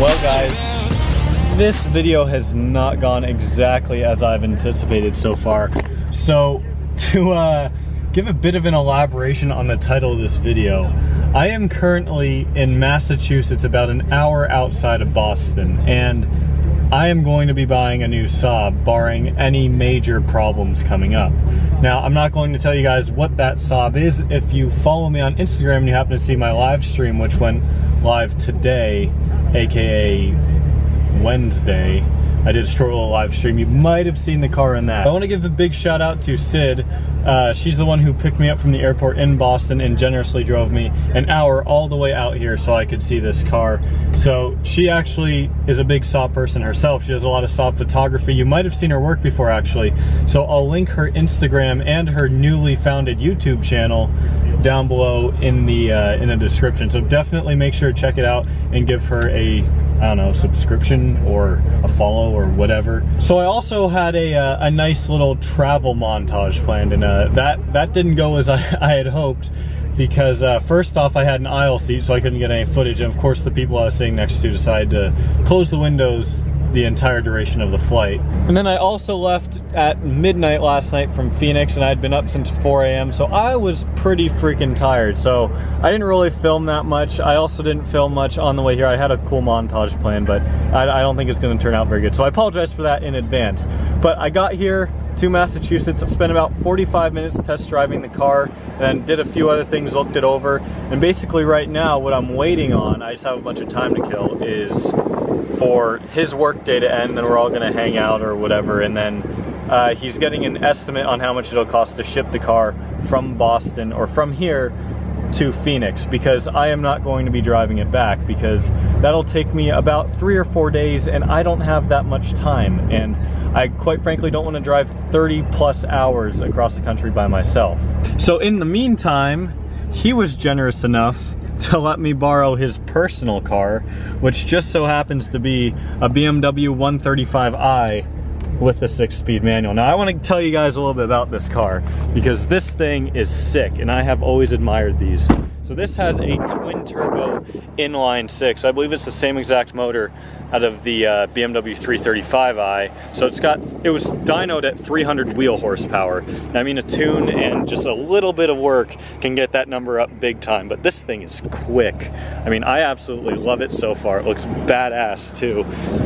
Well guys, this video has not gone exactly as I've anticipated so far. So to uh, give a bit of an elaboration on the title of this video, I am currently in Massachusetts about an hour outside of Boston and I am going to be buying a new Saab barring any major problems coming up. Now, I'm not going to tell you guys what that Saab is. If you follow me on Instagram and you happen to see my live stream, which went live today, aka Wednesday, I did a short little live stream. You might have seen the car in that. I want to give a big shout out to Syd. Uh, she's the one who picked me up from the airport in Boston and generously drove me an hour all the way out here so I could see this car. So she actually is a big Saab person herself. She does a lot of Saab photography. You might have seen her work before actually. So I'll link her Instagram and her newly founded YouTube channel down below in the uh, in the description. So definitely make sure to check it out and give her a I don't know subscription or a follow or whatever. So I also had a uh, a nice little travel montage planned, and uh, that that didn't go as I, I had hoped because uh, first off I had an aisle seat so I couldn't get any footage and of course the people I was sitting next to decided to close the windows the entire duration of the flight. And then I also left at midnight last night from Phoenix and I'd been up since 4 a.m. so I was pretty freaking tired. So I didn't really film that much. I also didn't film much on the way here. I had a cool montage plan, but I, I don't think it's gonna turn out very good. So I apologize for that in advance. But I got here to Massachusetts. I spent about 45 minutes test driving the car and did a few other things, looked it over. And basically right now what I'm waiting on, I just have a bunch of time to kill, is for his work day to end, then we're all gonna hang out or whatever, and then uh, he's getting an estimate on how much it'll cost to ship the car from Boston or from here to Phoenix because I am not going to be driving it back because that'll take me about three or four days and I don't have that much time and I quite frankly don't want to drive 30 plus hours across the country by myself. So in the meantime, he was generous enough to let me borrow his personal car, which just so happens to be a BMW 135i with the six speed manual. Now I want to tell you guys a little bit about this car because this thing is sick and I have always admired these. So this has a twin turbo inline six. I believe it's the same exact motor out of the uh, BMW 335i. So it's got, it was dynoed at 300 wheel horsepower. I mean a tune and just a little bit of work can get that number up big time, but this thing is quick. I mean, I absolutely love it so far. It looks badass too.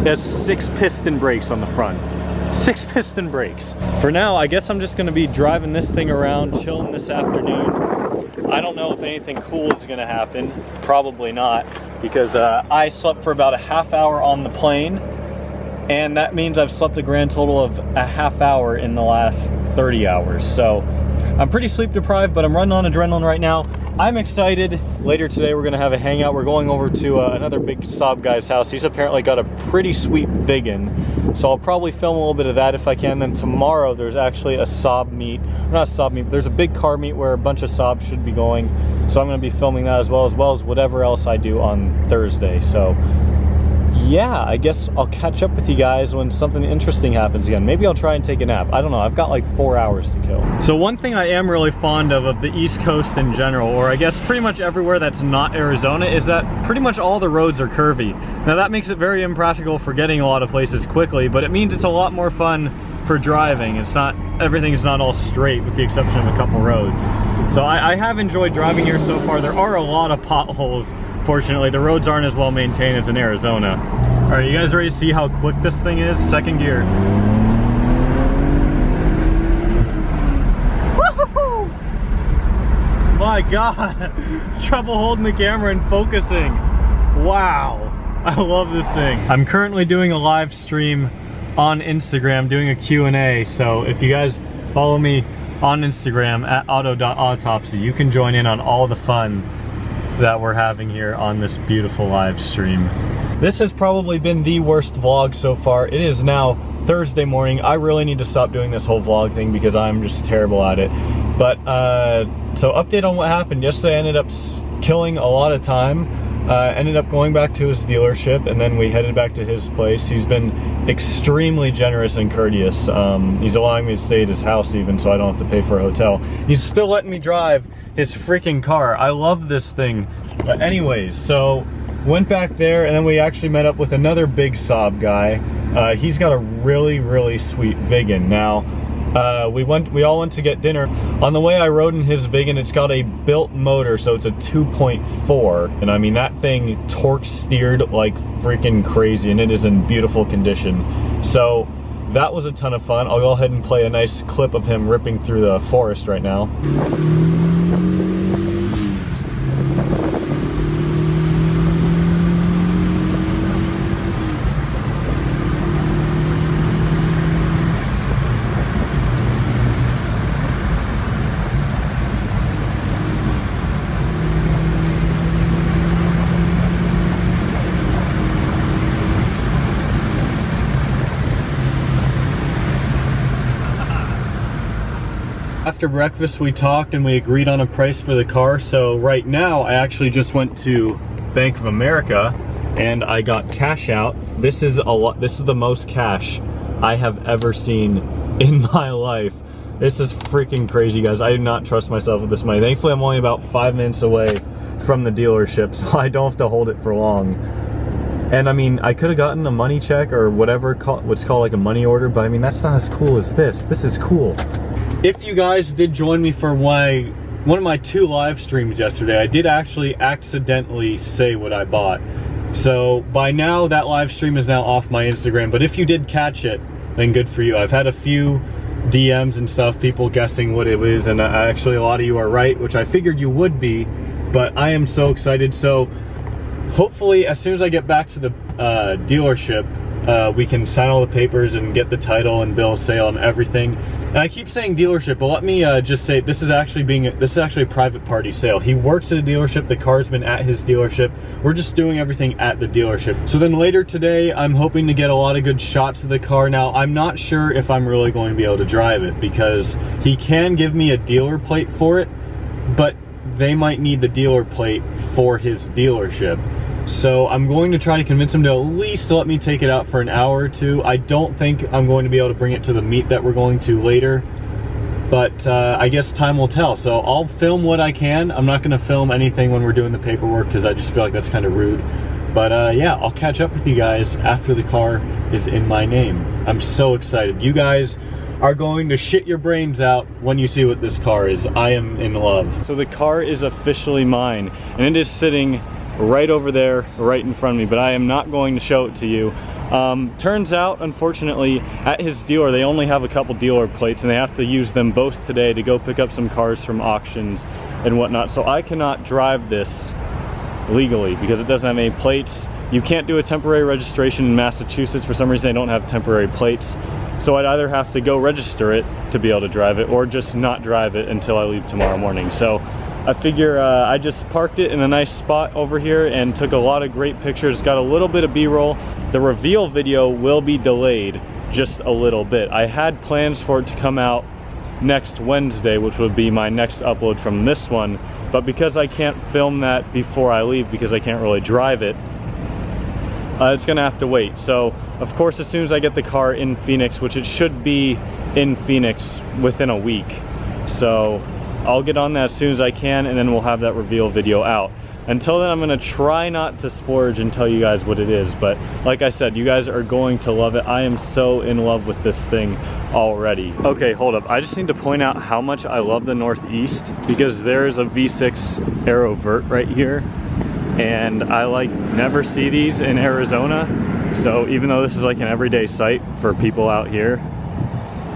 It has six piston brakes on the front six piston brakes. For now, I guess I'm just gonna be driving this thing around, chilling this afternoon. I don't know if anything cool is gonna happen. Probably not, because uh, I slept for about a half hour on the plane, and that means I've slept a grand total of a half hour in the last 30 hours. So I'm pretty sleep deprived, but I'm running on adrenaline right now. I'm excited. Later today, we're gonna have a hangout. We're going over to uh, another big Saab guy's house. He's apparently got a pretty sweet Viggen. So I'll probably film a little bit of that if I can. Then tomorrow, there's actually a Saab meet. Not a Saab meet, but there's a big car meet where a bunch of Saab should be going. So I'm gonna be filming that as well, as well as whatever else I do on Thursday. So yeah, I guess I'll catch up with you guys when something interesting happens again. Maybe I'll try and take a nap. I don't know. I've got like four hours to kill. So one thing I am really fond of of the East Coast in general, or I guess pretty much everywhere that's not Arizona, is that pretty much all the roads are curvy. Now that makes it very impractical for getting a lot of places quickly, but it means it's a lot more fun for driving. It's not, everything's not all straight with the exception of a couple roads. So I, I have enjoyed driving here so far. There are a lot of potholes Fortunately, the roads aren't as well maintained as in Arizona. All right, you guys ready to see how quick this thing is? Second gear. My God, trouble holding the camera and focusing. Wow, I love this thing. I'm currently doing a live stream on Instagram doing a Q&A. So if you guys follow me on Instagram at auto.autopsy, you can join in on all the fun that we're having here on this beautiful live stream. This has probably been the worst vlog so far. It is now Thursday morning. I really need to stop doing this whole vlog thing because I'm just terrible at it. But, uh, so update on what happened. Yesterday I ended up killing a lot of time uh, ended up going back to his dealership and then we headed back to his place. He's been extremely generous and courteous. Um, he's allowing me to stay at his house even so I don't have to pay for a hotel. He's still letting me drive his freaking car. I love this thing. But anyways, so went back there and then we actually met up with another big Saab guy. Uh, he's got a really, really sweet Viggen. Now, uh, we went, we all went to get dinner. On the way I rode in his Viggen, it's got a built motor, so it's a 2.4. And I mean, that thing torque steered like freaking crazy and it is in beautiful condition. So that was a ton of fun. I'll go ahead and play a nice clip of him ripping through the forest right now. After breakfast, we talked and we agreed on a price for the car. So right now, I actually just went to Bank of America and I got cash out. This is a lot, this is the most cash I have ever seen in my life. This is freaking crazy, guys. I do not trust myself with this money. Thankfully, I'm only about five minutes away from the dealership, so I don't have to hold it for long. And I mean, I could have gotten a money check or whatever, what's called like a money order, but I mean, that's not as cool as this. This is cool. If you guys did join me for my one of my two live streams yesterday, I did actually accidentally say what I bought. So by now that live stream is now off my Instagram, but if you did catch it, then good for you. I've had a few DMs and stuff, people guessing what it was, and uh, actually a lot of you are right, which I figured you would be, but I am so excited. So hopefully as soon as I get back to the uh, dealership, uh, we can sign all the papers and get the title and bill of sale and everything. And I keep saying dealership, but let me uh, just say this is actually being this is actually a private party sale. He works at a dealership. The car's been at his dealership. We're just doing everything at the dealership. So then later today, I'm hoping to get a lot of good shots of the car. Now I'm not sure if I'm really going to be able to drive it because he can give me a dealer plate for it, but they might need the dealer plate for his dealership. So I'm going to try to convince him to at least let me take it out for an hour or two. I don't think I'm going to be able to bring it to the meet that we're going to later, but uh, I guess time will tell. So I'll film what I can. I'm not gonna film anything when we're doing the paperwork because I just feel like that's kind of rude. But uh, yeah, I'll catch up with you guys after the car is in my name. I'm so excited. You guys are going to shit your brains out when you see what this car is. I am in love. So the car is officially mine and it is sitting right over there, right in front of me, but I am not going to show it to you. Um, turns out, unfortunately, at his dealer, they only have a couple dealer plates and they have to use them both today to go pick up some cars from auctions and whatnot. So I cannot drive this legally because it doesn't have any plates. You can't do a temporary registration in Massachusetts. For some reason, they don't have temporary plates. So I'd either have to go register it to be able to drive it or just not drive it until I leave tomorrow morning. So I figure uh, I just parked it in a nice spot over here and took a lot of great pictures, got a little bit of b-roll. The reveal video will be delayed just a little bit. I had plans for it to come out next Wednesday, which would be my next upload from this one, but because I can't film that before I leave because I can't really drive it, uh, it's gonna have to wait. So, of course, as soon as I get the car in Phoenix, which it should be in Phoenix within a week, so I'll get on that as soon as I can and then we'll have that reveal video out. Until then, I'm gonna try not to splurge and tell you guys what it is, but like I said, you guys are going to love it. I am so in love with this thing already. Okay, hold up. I just need to point out how much I love the Northeast because there's a V6 Aero Vert right here and I like never see these in Arizona. So even though this is like an everyday sight for people out here,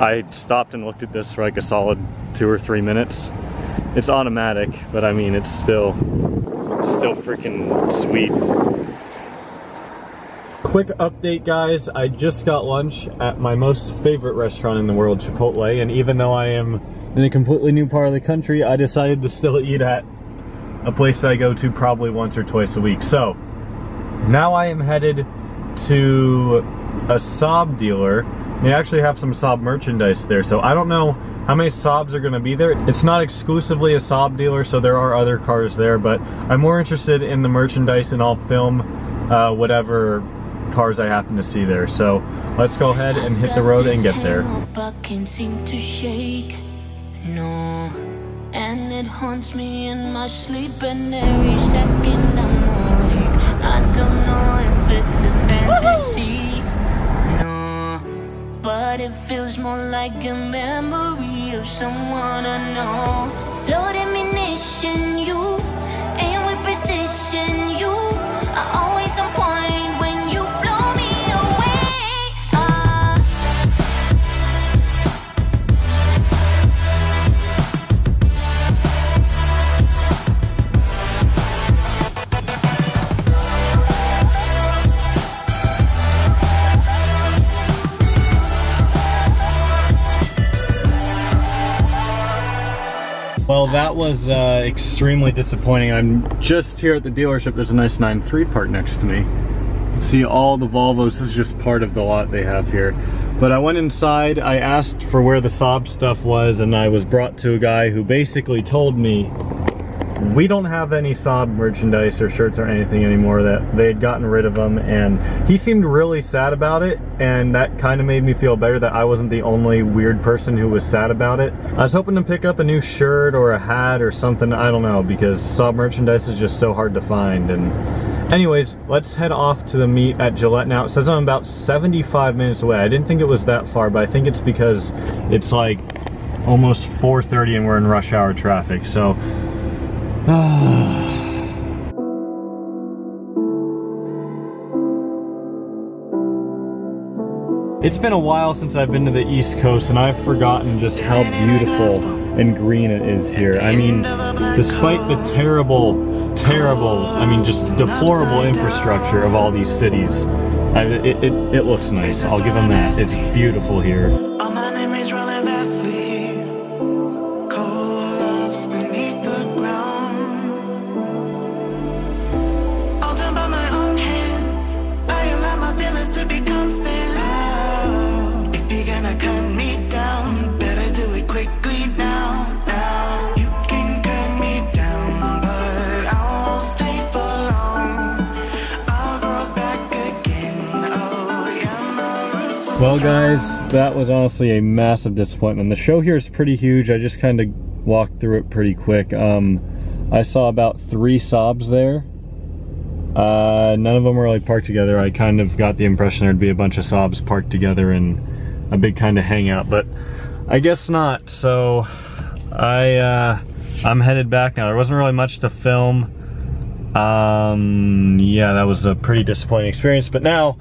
I stopped and looked at this for like a solid two or three minutes It's automatic, but I mean, it's still, still freaking sweet. Quick update guys, I just got lunch at my most favorite restaurant in the world, Chipotle, and even though I am in a completely new part of the country, I decided to still eat at a place that I go to probably once or twice a week. So, now I am headed to a Saab dealer. They actually have some Saab merchandise there, so I don't know how many Saabs are gonna be there. It's not exclusively a Saab dealer, so there are other cars there, but I'm more interested in the merchandise and I'll film uh, whatever cars I happen to see there. So let's go ahead and hit the road and get there. And it haunts me in my sleep, and every second I'm awake. I don't know if it's a fantasy, no, but it feels more like a memory of someone I know. Well, that was uh, extremely disappointing. I'm just here at the dealership. There's a nice 9-3 part next to me. See all the Volvos. This is just part of the lot they have here. But I went inside, I asked for where the Saab stuff was, and I was brought to a guy who basically told me we don't have any Saab merchandise or shirts or anything anymore that they had gotten rid of them and he seemed really sad about it and that kind of made me feel better that I wasn't the only weird person who was sad about it. I was hoping to pick up a new shirt or a hat or something, I don't know, because Saab merchandise is just so hard to find and anyways, let's head off to the meet at Gillette now. It says I'm about 75 minutes away. I didn't think it was that far, but I think it's because it's like almost 4.30 and we're in rush hour traffic. So It's been a while since I've been to the East Coast and I've forgotten just how beautiful and green it is here. I mean, despite the terrible, terrible, I mean just deplorable infrastructure of all these cities, I, it, it, it looks nice. I'll give them that. It's beautiful here. Well guys, that was honestly a massive disappointment. The show here is pretty huge. I just kind of walked through it pretty quick. Um, I saw about three Saabs there. Uh, none of them were really parked together. I kind of got the impression there'd be a bunch of Saabs parked together and a big kind of hangout, but I guess not. So I, uh, I'm headed back now. There wasn't really much to film. Um, yeah, that was a pretty disappointing experience, but now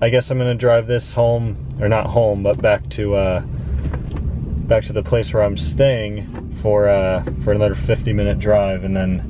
I guess I'm gonna drive this home, or not home, but back to uh, back to the place where I'm staying for uh, for another 50 minute drive, and then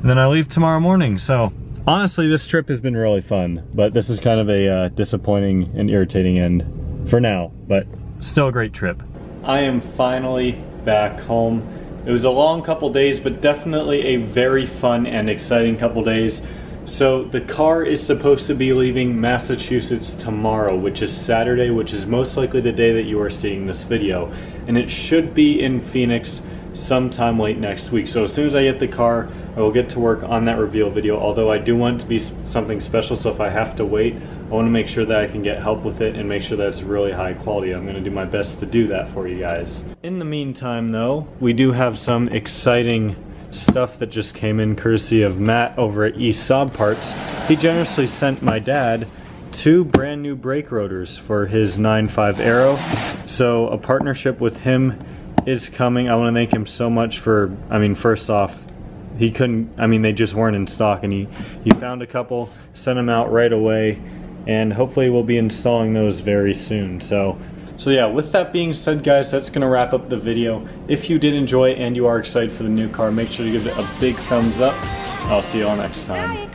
and then I leave tomorrow morning. So honestly, this trip has been really fun, but this is kind of a uh, disappointing and irritating end for now, but still a great trip. I am finally back home. It was a long couple days, but definitely a very fun and exciting couple days. So the car is supposed to be leaving Massachusetts tomorrow, which is Saturday, which is most likely the day that you are seeing this video. And it should be in Phoenix sometime late next week. So as soon as I get the car, I will get to work on that reveal video, although I do want to be something special, so if I have to wait, I want to make sure that I can get help with it and make sure that it's really high quality. I'm going to do my best to do that for you guys. In the meantime though, we do have some exciting stuff that just came in courtesy of Matt over at East Saab Parts. He generously sent my dad two brand new brake rotors for his 9-5 Aero. So a partnership with him is coming. I want to thank him so much for, I mean, first off, he couldn't, I mean, they just weren't in stock and he, he found a couple, sent them out right away, and hopefully we'll be installing those very soon. So So yeah, with that being said guys, that's gonna wrap up the video. If you did enjoy and you are excited for the new car, make sure to give it a big thumbs up. I'll see you all next time.